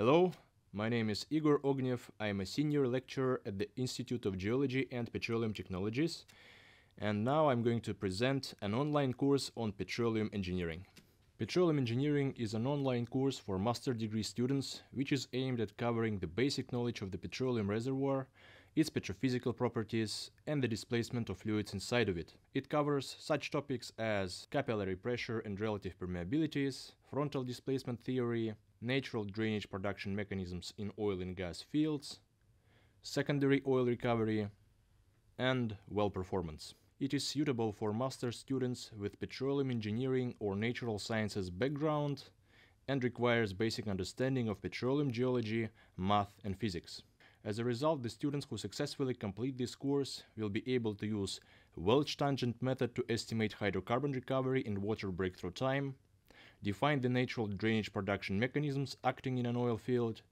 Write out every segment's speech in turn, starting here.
Hello, my name is Igor Ognev. I am a senior lecturer at the Institute of Geology and Petroleum Technologies, and now I'm going to present an online course on petroleum engineering. Petroleum engineering is an online course for master degree students which is aimed at covering the basic knowledge of the petroleum reservoir, its petrophysical properties, and the displacement of fluids inside of it. It covers such topics as capillary pressure and relative permeabilities, frontal displacement theory, natural drainage production mechanisms in oil and gas fields, secondary oil recovery, and well performance. It is suitable for master students with petroleum engineering or natural sciences background and requires basic understanding of petroleum geology, math, and physics. As a result, the students who successfully complete this course will be able to use Welge tangent method to estimate hydrocarbon recovery and water breakthrough time, define the natural drainage production mechanisms acting in an oil field,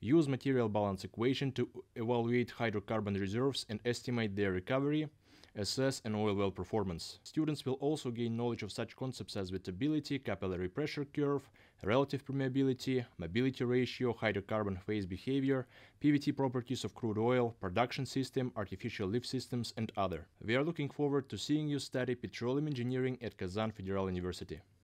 use material balance equation to evaluate hydrocarbon reserves and estimate their recovery, assess an oil well performance. Students will also gain knowledge of such concepts as wettability, capillary pressure curve, relative permeability, mobility ratio, hydrocarbon phase behavior, PVT properties of crude oil, production system, artificial lift systems, and other. We are looking forward to seeing you study petroleum engineering at Kazan Federal University.